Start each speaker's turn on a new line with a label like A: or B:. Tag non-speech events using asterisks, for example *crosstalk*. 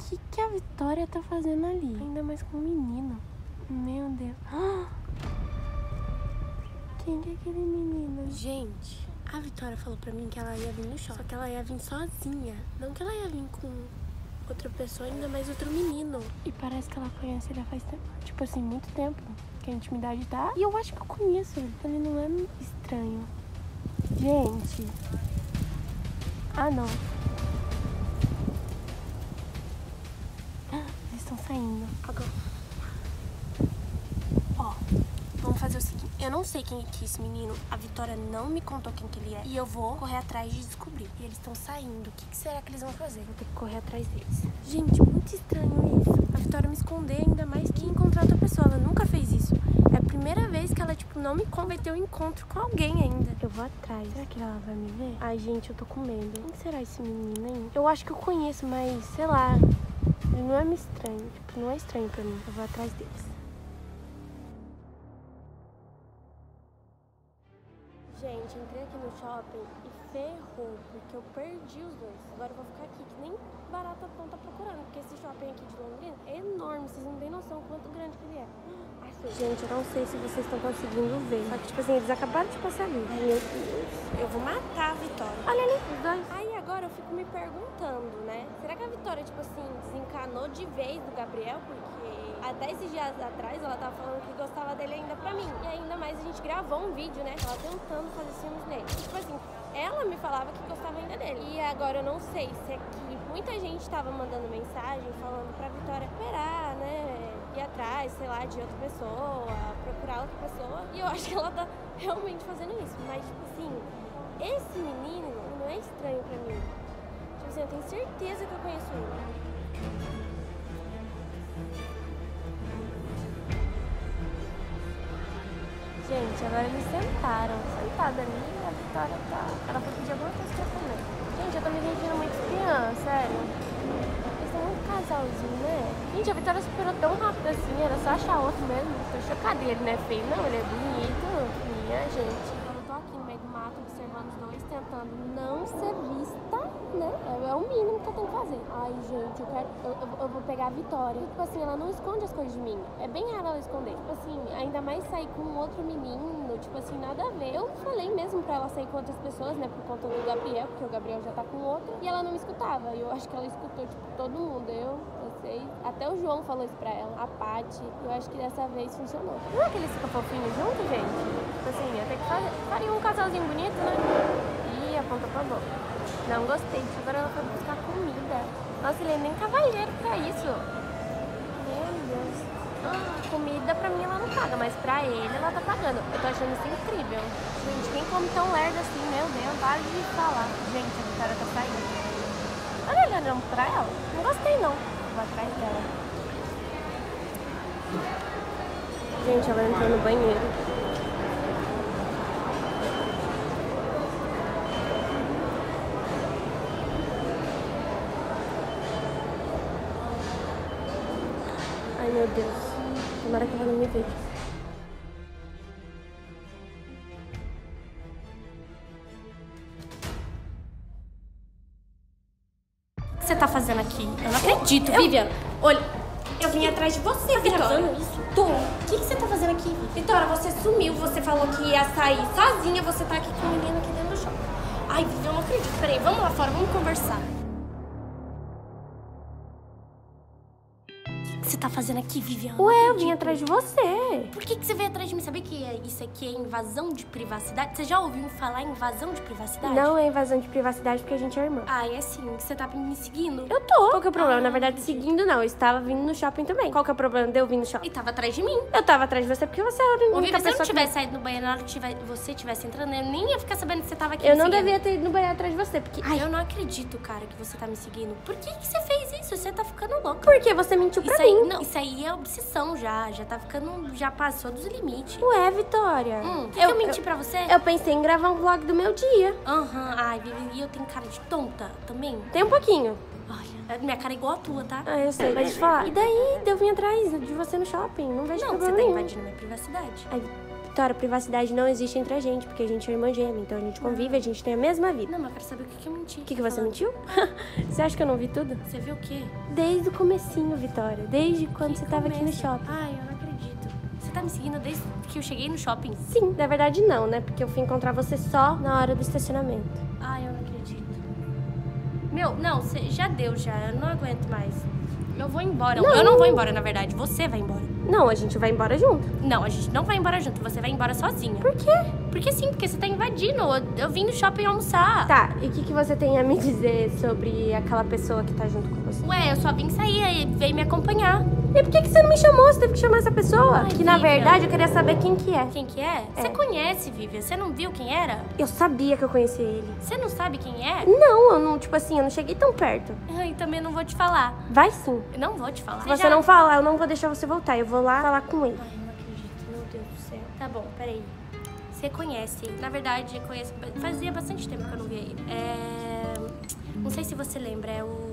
A: que, que a Vitória tá fazendo ali? Ainda mais com o menino. Meu Deus. *gasps* Quem que é aquele menino? Gente, a Vitória falou pra mim que ela ia vir no shopping. Só que ela ia vir sozinha. Não que ela ia vir com outra pessoa, ainda mais outro menino. E parece que ela conhece ele faz tempo. Tipo assim, muito tempo. Que a intimidade tá. E eu acho que eu conheço ele. Ele não é estranho. Gente. Ah, não. Saindo. Agora. Ó, vamos fazer o seguinte. Eu não sei quem é que é esse menino. A Vitória não me contou quem que ele é. E eu vou correr atrás de descobrir. E eles estão saindo. O que, que será que eles vão fazer? Vou ter que correr atrás deles. Gente, muito estranho isso. A Vitória me esconder ainda mais que encontrar outra pessoa. Ela nunca fez isso. É a primeira vez que ela, tipo, não me. Vai ter um encontro com alguém ainda. Eu vou atrás. Será que ela vai me ver? Ai, gente, eu tô com medo. Quem será esse menino, hein? Eu acho que eu conheço, mas sei lá. Ele não é me estranho. Tipo, não é estranho pra mim. Eu vou atrás deles. Gente, entrei aqui no shopping e ferrou, porque eu perdi os dois. Agora eu vou ficar aqui, que nem barata tonta procurando, porque esse shopping aqui de Londrina é enorme, vocês não têm noção quanto grande que ele é. Ai, gente, eu não sei se vocês estão conseguindo ver. Só que, tipo assim, eles acabaram de passar ali. Ai, meu Deus. Eu vou matar a Vitória. Olha ali, os dois. Aí eu fico me perguntando, né? Será que a Vitória, tipo assim, desencanou de vez do Gabriel? Porque até esses dias atrás ela tava falando que gostava dele ainda pra mim. E ainda mais a gente gravou um vídeo, né? Ela tentando fazer filmes nele. E, tipo assim, ela me falava que gostava ainda dele. E agora eu não sei se é que muita gente tava mandando mensagem falando pra Vitória esperar, né? Ir atrás, sei lá, de outra pessoa, procurar outra pessoa. E eu acho que ela tá realmente fazendo isso. Mas, tipo assim, esse menino não é estranho pra mim. Tenho certeza que eu conheço ele. Gente, agora eles sentaram, sentada ali, a Vitória tá. Ela foi pedir alguma coisa pra comer. Gente, eu tô me sentindo muito espiã, sério. Eles são muito casalzinho, né? Gente, a Vitória superou tão rápido assim, era só achar outro mesmo. Tô chocada. Ele não é feio, não, ele é bonito. Minha gente. Eu tô aqui no meio do mato observando os dois, tentando não ser vista, né? Mínimo que eu tenho que fazer. Ai, gente, eu quero. Eu, eu, eu vou pegar a Vitória. Tipo assim, ela não esconde as coisas de mim. É bem raro ela esconder. Tipo assim, ainda mais sair com outro menino, tipo assim, nada a ver. Eu falei mesmo pra ela sair com outras pessoas, né? Por conta do Gabriel, porque o Gabriel já tá com outro. E ela não me escutava. E eu acho que ela escutou, tipo, todo mundo. Eu, vocês. Até o João falou isso pra ela. A Paty. Eu acho que dessa vez funcionou. Não é que eles ficam fofinhos juntos, gente? Tipo assim, até que. Faria um casalzinho bonito, né? Ih, apontou pra boca. Não gostei. Agora ela foi. Nossa, ele é nem cavalheiro pra isso. Meu Deus. Ah, comida pra mim ela não paga, mas pra ele ela tá pagando. Eu tô achando isso incrível. Gente, quem come tão lerdo assim, meu Deus, para de falar. Gente, a Vitória tá saindo. Olha ele olhando pra ela. Não gostei não. Vou atrás dela. Gente, ela entrou no banheiro. Meu Deus. Tomara que ela não me veja. O que você tá fazendo aqui? Eu não acredito, Vivian. Olha, eu vim atrás de você, tá Vitória. isso? Tô. O que, que você tá fazendo aqui? Vitória, você sumiu, você falou que ia sair sozinha, você tá aqui com o menino aqui dentro do shopping. Ai, Vivian, eu não acredito. Peraí, vamos lá fora, vamos conversar. Que, você tá fazendo aqui, Vivian? Ué, eu vim atrás de você. Por que, que você veio atrás de mim? Sabe que é- isso aqui é invasão de privacidade? Você já ouviu falar em invasão de privacidade?
B: Não é invasão de privacidade porque a gente é irmã.
A: Ah, é assim, você tá me seguindo?
B: Eu tô. Qual que é o problema?
A: Ah,
B: Na verdade, seguindo não. Eu estava vindo no shopping também. Qual que é o problema de eu vir no shopping?
A: E tava atrás de mim.
B: Eu tava atrás de você porque você era a
A: Ô,
B: única
A: Vivi, se eu não
B: pessoa que...
A: tivesse saído do banheiro na hora que você tivesse entrando, eu nem ia ficar sabendo que você tava aqui
B: Eu não
A: seguindo.
B: devia ter ido no banheiro atrás de você, porque...
A: Ai, eu não acredito, cara, que você tá me seguindo. Por que, que você fez isso? Você tá louca.
B: Porque você mentiu pra
A: Isso aí,
B: mim.
A: não, isso aí é obsessão já. Já tá ficando. Já passou dos limites.
B: Ué, Vitória.
A: Hum, que eu, menti pra você?
B: Eu pensei em gravar um vlog do meu dia.
A: Aham, ai, Vivi, e eu tenho cara de tonta também?
B: Tem um pouquinho.
A: Olha, minha cara é igual a tua, tá?
B: Ah, eu sei. Deixa eu falar. E daí, eu vim atrás de você no shopping. Não vejo
A: Não, você
B: problema
A: tá
B: nenhum.
A: invadindo minha privacidade.
B: Ai,
A: Vitória, privacidade não existe entre a gente, porque a gente é irmã gêmea, então a gente convive, a gente tem a mesma vida.
B: Não, mas eu quero saber o que, que eu menti.
A: O que, que você mentiu? *laughs* você acha que eu não vi tudo?
B: Você viu o quê?
A: Desde o comecinho, Vitória. Desde quando você tava aqui no shopping.
B: Ai, eu não acredito. Você tá me seguindo desde que eu cheguei no shopping?
A: Sim, na verdade não, né? Porque eu fui encontrar você só na hora do estacionamento.
B: Ai, eu não acredito. Meu, não, você já deu já. Eu não aguento mais. Eu vou embora.
A: Não.
B: Eu não vou embora, na verdade. Você vai embora.
A: Não, a gente vai embora junto.
B: Não, a gente não vai embora junto. Você vai embora sozinha.
A: Por quê?
B: Porque sim, porque você tá invadindo. Eu, eu vim no shopping almoçar.
A: Tá, e o que, que você tem a me dizer sobre aquela pessoa que tá junto com você?
B: Ué, eu só vim sair e veio me acompanhar.
A: E por que, que você não me chamou? Você teve que chamar essa pessoa?
B: Ai,
A: que na
B: Vivian.
A: verdade eu queria saber quem que é.
B: Quem que é? Você conhece, Vivian? Você não viu quem era?
A: Eu sabia que eu conhecia ele.
B: Você não sabe quem é?
A: Não, eu não, tipo assim, eu não cheguei tão perto.
B: Ai, também não vou te falar.
A: Vai sim.
B: Eu não vou te falar.
A: Se você não falar, eu não vou deixar você voltar. Eu vou lá falar com ele.
B: Ai, eu não acredito. Meu Deus do céu. Tá bom, peraí. Você conhece. Na verdade, conheço. Fazia bastante tempo que eu não via ele. É... Não sei se você lembra, é o